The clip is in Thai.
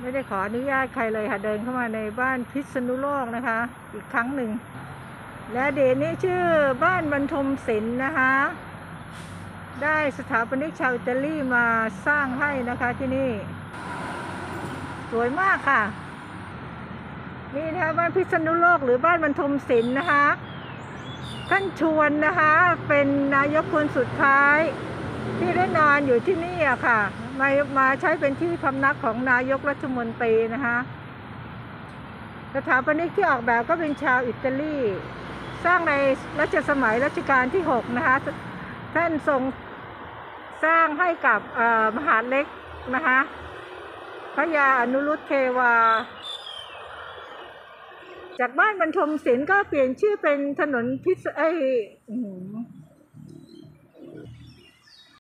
ไม่ได้ขออนุญาตใครเลยค่ะ เดินเข้ามาในบ้านพิษณุโลกนะคะ อีกครั้งหนึ่ง และเดนนี่ชื่อบ้านบรรทมศิลป์นะคะ ได้สถาปนิกชาวอิตาลีมาสร้างให้นะคะที่นี่ สวยมากค่ะ นี่นะคะบ้านพิษณุโลกหรือบ้านบรรทมศิลป์นะคะ ท่านชวนนะคะ เป็นนายกคนสุดท้ายที่ได้นอนอยู่ที่นี่อะค่ะ มามาใช้เป็นที่พำนักของนายกรัฐมนตรีนะคะสถาปนิกที่ออกแบบก็เป็นชาวอิตาลี สร้างในรัชสมัยรัชกาลที่ 6 นะคะ ท่านทรงสร้างให้กับมหาเล็กนะคะพระยาอนุรุตเทวา จากบ้านบรรทมศิลป์ก็เปลี่ยนชื่อเป็นถนนพิษไอย